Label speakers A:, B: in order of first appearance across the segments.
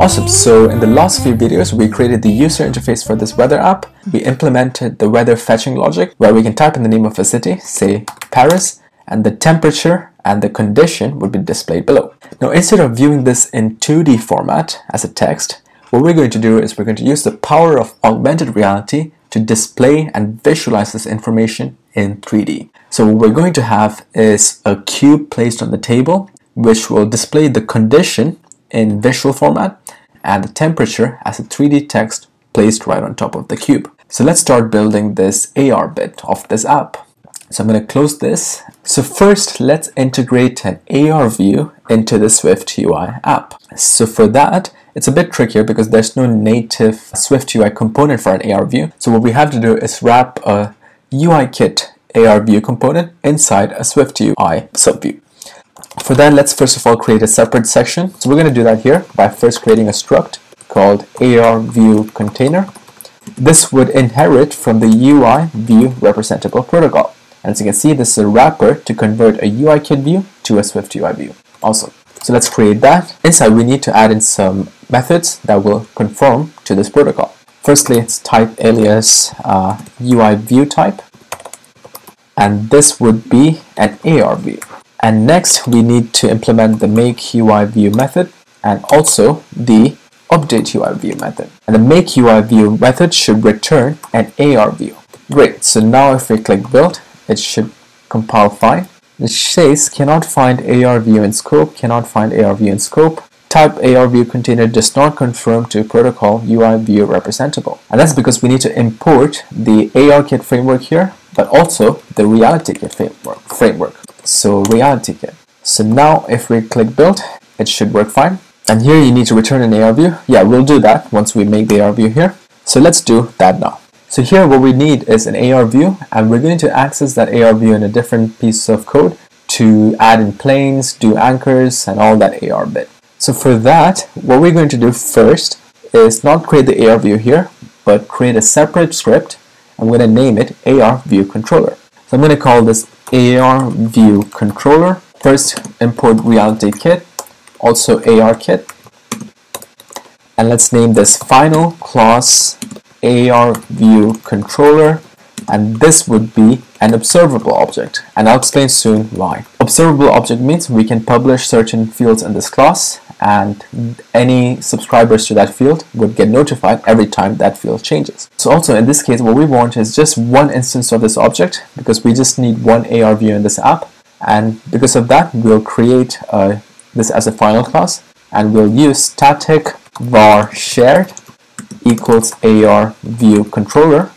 A: Awesome, so in the last few videos we created the user interface for this weather app. We implemented the weather fetching logic where we can type in the name of a city, say Paris, and the temperature and the condition would be displayed below. Now instead of viewing this in 2D format as a text, what we're going to do is we're going to use the power of augmented reality to display and visualize this information in 3D. So what we're going to have is a cube placed on the table which will display the condition in visual format and the temperature as a 3D text placed right on top of the cube. So let's start building this AR bit of this app. So I'm going to close this. So first, let's integrate an AR view into the Swift UI app. So for that, it's a bit trickier because there's no native Swift UI component for an AR view. So what we have to do is wrap a UIKit AR view component inside a Swift UI subview. For that, let's first of all create a separate section. So we're going to do that here by first creating a struct called AR view container. This would inherit from the UI view representable protocol. And as you can see, this is a wrapper to convert a UIKit view to a Swift UI view. Awesome. So let's create that. Inside, we need to add in some methods that will conform to this protocol. Firstly, it's type alias uh, UI view type. And this would be an AR view. And next we need to implement the make UI view method and also the update UI view method. And the make UI view method should return an AR view. Great, so now if we click build, it should compile fine. It says cannot find AR view in scope, cannot find AR view in scope. Type AR view container does not confirm to protocol UI view representable. And that's because we need to import the ARKit framework here, but also the RealityKit framework. framework so reality kit. So now if we click build, it should work fine. And here you need to return an AR view. Yeah, we'll do that once we make the AR view here. So let's do that now. So here what we need is an AR view and we're going to access that AR view in a different piece of code to add in planes, do anchors and all that AR bit. So for that, what we're going to do first is not create the AR view here, but create a separate script. I'm going to name it AR view controller. So I'm going to call this AR view controller. First import reality kit, also AR kit. And let's name this final class AR view controller and this would be an observable object and I'll explain soon why. Observable object means we can publish certain fields in this class and any subscribers to that field would get notified every time that field changes. So also in this case what we want is just one instance of this object because we just need one AR view in this app and because of that we'll create uh, this as a final class and we'll use static var shared equals AR view controller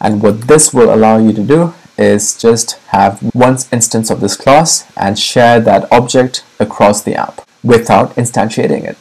A: and what this will allow you to do is just have one instance of this class and share that object across the app without instantiating it.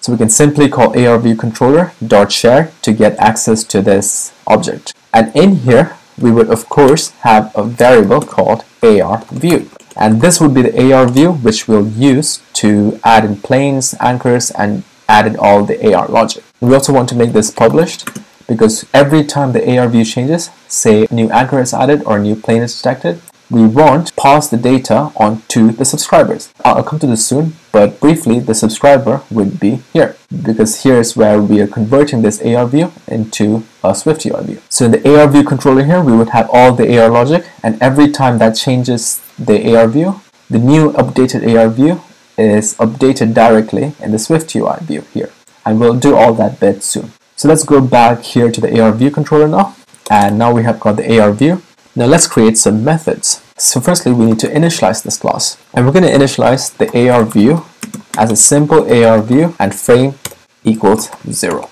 A: So we can simply call arviewcontroller.share to get access to this object. And in here, we would of course have a variable called arview. And this would be the arview which we'll use to add in planes, anchors, and add in all the AR logic. We also want to make this published because every time the AR view changes, say a new anchor is added or a new plane is detected, we won't pass the data on to the subscribers. Uh, I'll come to this soon, but briefly the subscriber would be here because here is where we are converting this AR view into a Swift UI view. So in the AR view controller here, we would have all the AR logic and every time that changes the AR view, the new updated AR view is updated directly in the Swift UI view here. And we'll do all that bit soon. So let's go back here to the AR view controller now. And now we have got the AR view. Now let's create some methods. So firstly, we need to initialize this class. And we're going to initialize the AR view as a simple AR view and frame equals 0.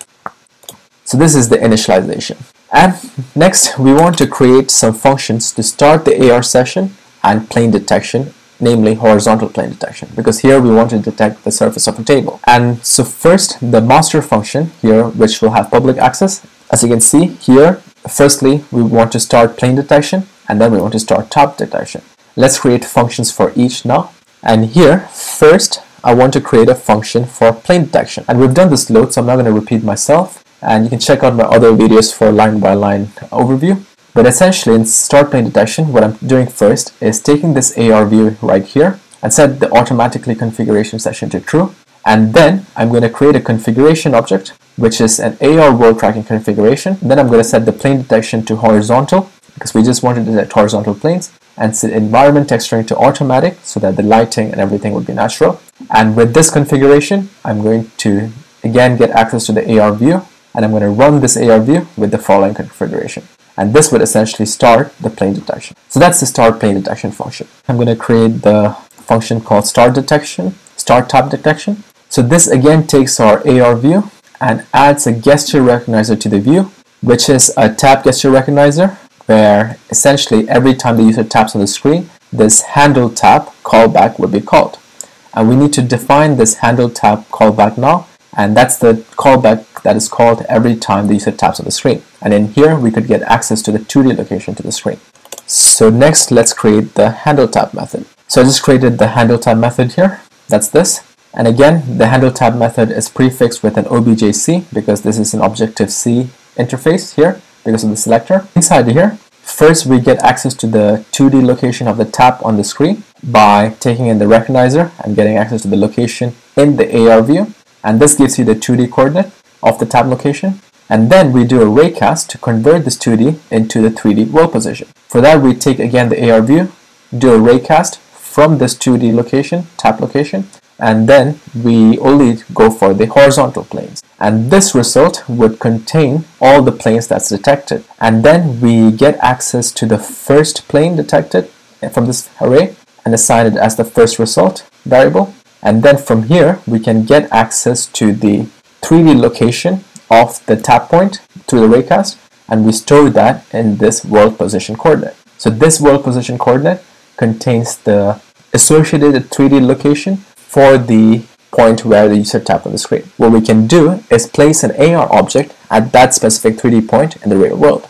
A: So this is the initialization. And next, we want to create some functions to start the AR session and plane detection, namely horizontal plane detection, because here we want to detect the surface of a table. And so first, the master function here, which will have public access, as you can see here, Firstly, we want to start plane detection and then we want to start top detection. Let's create functions for each now. And here, first, I want to create a function for plane detection. And we've done this load, so I'm not going to repeat myself. And you can check out my other videos for line by line overview. But essentially in start plane detection, what I'm doing first is taking this AR view right here and set the automatically configuration session to true. And then I'm going to create a configuration object, which is an AR world tracking configuration. Then I'm going to set the plane detection to horizontal because we just wanted to detect horizontal planes and set environment texturing to automatic so that the lighting and everything would be natural. And with this configuration, I'm going to again get access to the AR view and I'm going to run this AR view with the following configuration. And this would essentially start the plane detection. So that's the start plane detection function. I'm going to create the function called start detection, start tap detection. So this again takes our AR view and adds a gesture recognizer to the view, which is a tap gesture recognizer where essentially every time the user taps on the screen, this handle tap callback would be called. And we need to define this handle tap callback now, and that's the callback that is called every time the user taps on the screen. And in here, we could get access to the 2D location to the screen. So next, let's create the handle tap method. So I just created the handle tap method here. That's this. And again, the handle tap method is prefixed with an objc because this is an Objective-C interface here because of the selector. Inside here, first we get access to the 2D location of the tap on the screen by taking in the recognizer and getting access to the location in the AR view. And this gives you the 2D coordinate of the tap location. And then we do a raycast to convert this 2D into the 3D world position. For that, we take again the AR view, do a raycast from this 2D location, tap location, and then we only go for the horizontal planes and this result would contain all the planes that's detected and then we get access to the first plane detected from this array and assign it as the first result variable and then from here we can get access to the 3D location of the tap point to the raycast and we store that in this world position coordinate. So this world position coordinate contains the associated 3D location for the point where the user tapped on the screen. What we can do is place an AR object at that specific 3D point in the real world.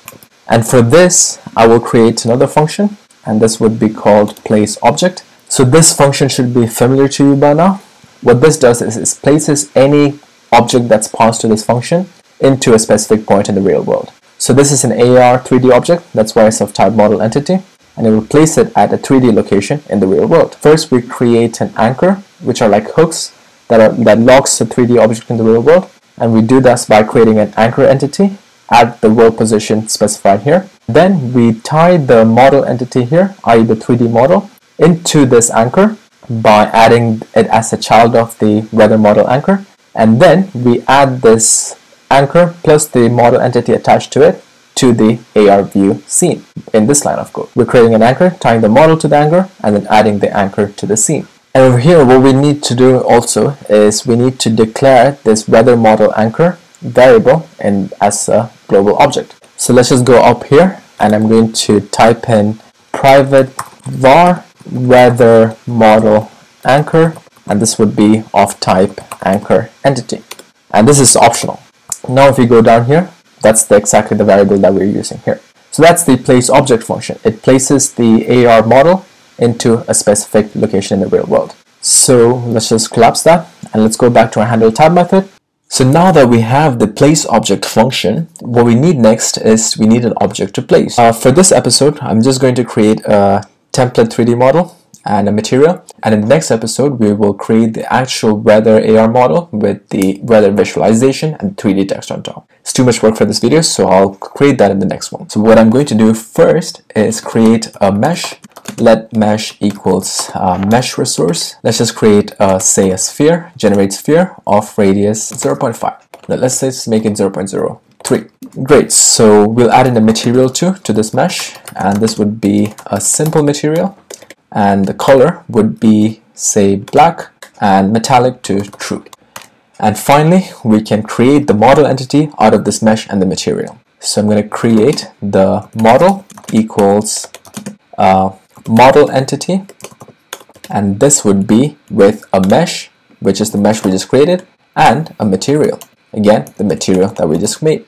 A: And for this, I will create another function, and this would be called place object. So this function should be familiar to you by now. What this does is it places any object that's passed to this function into a specific point in the real world. So this is an AR 3D object, that's why it's of type model entity, and it will place it at a 3D location in the real world. First, we create an anchor, which are like hooks that, are, that locks the 3D object in the real world. And we do this by creating an anchor entity at the world position specified here. Then we tie the model entity here, i.e. the 3D model, into this anchor by adding it as a child of the weather model anchor. And then we add this anchor plus the model entity attached to it to the AR view scene in this line of code. We're creating an anchor, tying the model to the anchor, and then adding the anchor to the scene. And over here, what we need to do also is we need to declare this weather model anchor variable as a global object. So let's just go up here and I'm going to type in private var weather model anchor and this would be of type anchor entity. And this is optional. Now if we go down here, that's the, exactly the variable that we're using here. So that's the place object function. It places the AR model into a specific location in the real world. So let's just collapse that and let's go back to our handle tap method. So now that we have the place object function, what we need next is we need an object to place. Uh, for this episode, I'm just going to create a template 3D model and a material. And in the next episode, we will create the actual weather AR model with the weather visualization and 3D text on top. It's too much work for this video, so I'll create that in the next one. So what I'm going to do first is create a mesh let mesh equals uh, mesh resource. Let's just create, a, say, a sphere, generate sphere of radius 0.5. let's just make it 0.03. Great, so we'll add in a material too to this mesh, and this would be a simple material, and the color would be, say, black, and metallic to true. And finally, we can create the model entity out of this mesh and the material. So I'm going to create the model equals uh, model entity and this would be with a mesh which is the mesh we just created and a material again the material that we just made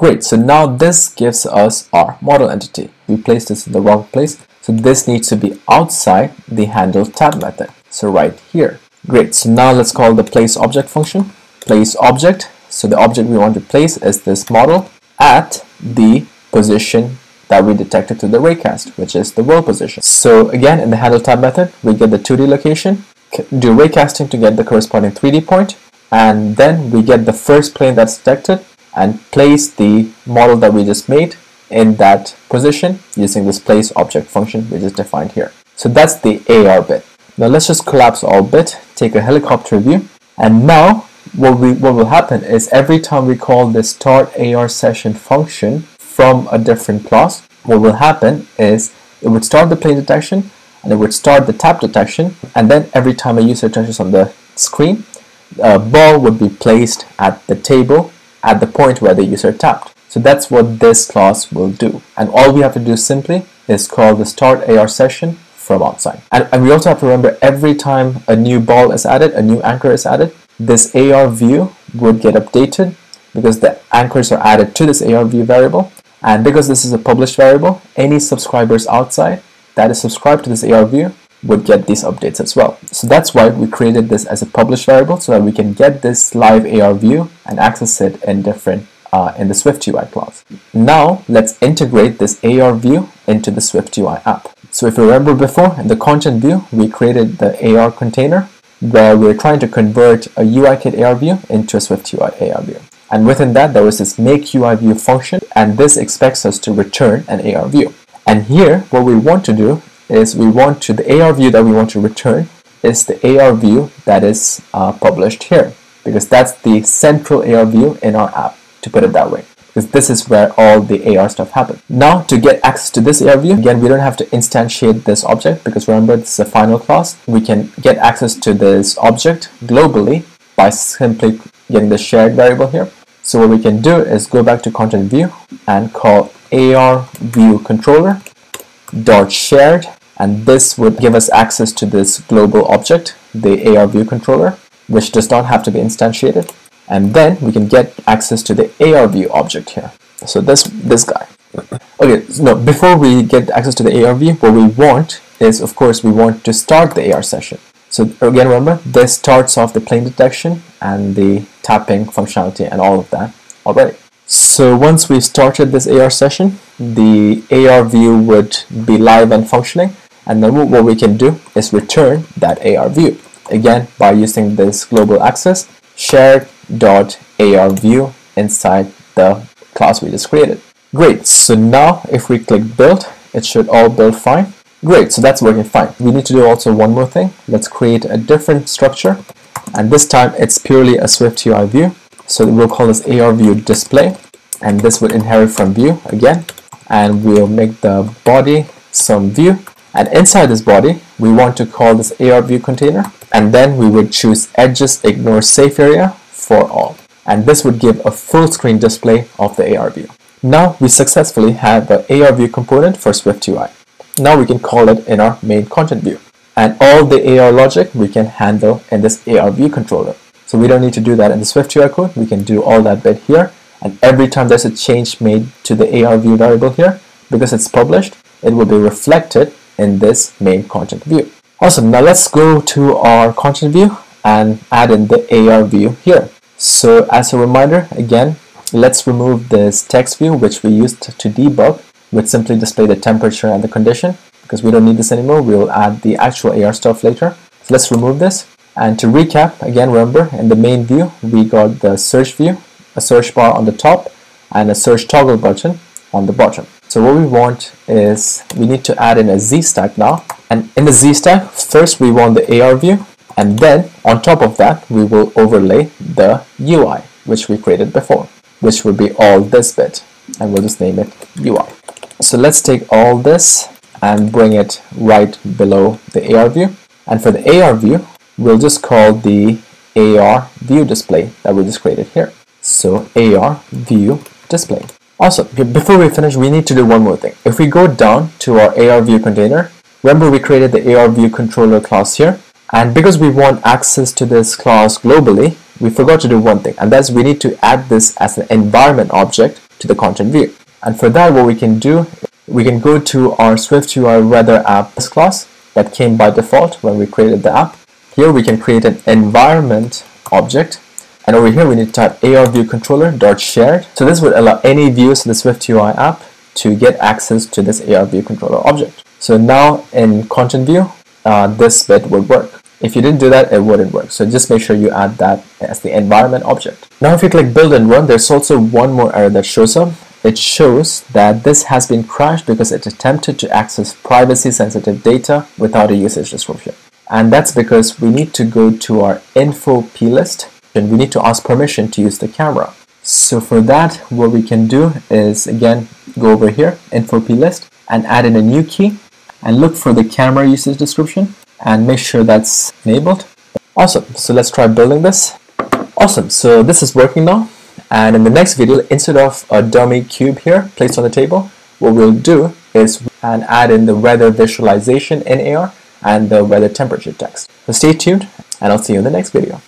A: great so now this gives us our model entity. We placed this in the wrong place so this needs to be outside the handle tap method. So right here. Great so now let's call the place object function. Place object so the object we want to place is this model at the position that we detected to the raycast, which is the world position. So again, in the handle tap method, we get the 2D location, do raycasting to get the corresponding 3D point, and then we get the first plane that's detected and place the model that we just made in that position using this place object function which is defined here. So that's the AR bit. Now let's just collapse all bit, take a helicopter view, and now what, we, what will happen is every time we call the start AR session function from a different class, what will happen is it would start the plane detection and it would start the tap detection and then every time a user touches on the screen, a ball would be placed at the table at the point where the user tapped. So that's what this class will do. And all we have to do simply is call the start AR session from outside. And, and we also have to remember every time a new ball is added, a new anchor is added, this AR view would get updated because the anchors are added to this AR view variable. And because this is a published variable, any subscribers outside that is subscribed to this AR view would get these updates as well. So that's why we created this as a published variable so that we can get this live AR view and access it in different uh, in the Swift UI class. Now let's integrate this AR view into the Swift UI app. So if you remember before in the content view we created the AR container where we're trying to convert a UIKit AR view into a Swift UI AR view. And within that there was this make UI view function and this expects us to return an AR view. And here what we want to do is we want to, the AR view that we want to return is the AR view that is uh, published here because that's the central AR view in our app to put it that way because this is where all the AR stuff happens. Now to get access to this AR view, again we don't have to instantiate this object because remember this is a final class. We can get access to this object globally by simply getting the shared variable here. So what we can do is go back to content view and call AR view controller dot shared and this would give us access to this global object, the AR view controller, which does not have to be instantiated. And then we can get access to the AR view object here. So this, this guy. Okay, so no, before we get access to the AR view, what we want is, of course, we want to start the AR session. So again, remember, this starts off the plane detection and the tapping functionality and all of that already. So once we've started this AR session, the AR view would be live and functioning and then what we can do is return that AR view again by using this global access shared dot AR view inside the class we just created. Great, so now if we click build, it should all build fine. Great, so that's working fine. We need to do also one more thing. Let's create a different structure. And this time it's purely a Swift UI view. So we'll call this AR view display. And this would inherit from view again. And we'll make the body some view and inside this body, we want to call this AR view container. And then we would choose edges ignore safe area for all. And this would give a full screen display of the AR view. Now we successfully have the AR view component for Swift UI. Now we can call it in our main content view. And all the AR logic we can handle in this AR view controller. So we don't need to do that in the Swift UI code. We can do all that bit here. And every time there's a change made to the AR view variable here, because it's published, it will be reflected in this main content view. Awesome, now let's go to our content view and add in the AR view here. So as a reminder, again, let's remove this text view which we used to debug, which simply display the temperature and the condition because we don't need this anymore. We'll add the actual AR stuff later. So let's remove this. And to recap, again, remember in the main view, we got the search view, a search bar on the top, and a search toggle button on the bottom. So what we want is we need to add in a Z stack now. And in the Z stack, first we want the AR view. And then on top of that, we will overlay the UI, which we created before, which will be all this bit. And we'll just name it UI. So let's take all this and bring it right below the AR view. And for the AR view, we'll just call the AR view display that we just created here. So AR view display. Also, before we finish, we need to do one more thing. If we go down to our AR view container, remember we created the AR view controller class here. And because we want access to this class globally, we forgot to do one thing. And that's we need to add this as an environment object to the content view. And for that, what we can do, we can go to our Swift UI weather app class that came by default when we created the app. Here we can create an environment object and over here we need to type AR view controller dot shared. So this would allow any views in the Swift UI app to get access to this AR view controller object. So now in content view, uh, this bit would work. If you didn't do that, it wouldn't work. So just make sure you add that as the environment object. Now if you click build and run, there's also one more error that shows up. It shows that this has been crashed because it attempted to access privacy sensitive data without a usage description. And that's because we need to go to our info plist and we need to ask permission to use the camera. So for that, what we can do is again, go over here, info plist and add in a new key and look for the camera usage description and make sure that's enabled. Awesome, so let's try building this. Awesome, so this is working now. And in the next video, instead of a dummy cube here placed on the table, what we'll do is and add in the weather visualization in AR and the weather temperature text. So stay tuned and I'll see you in the next video.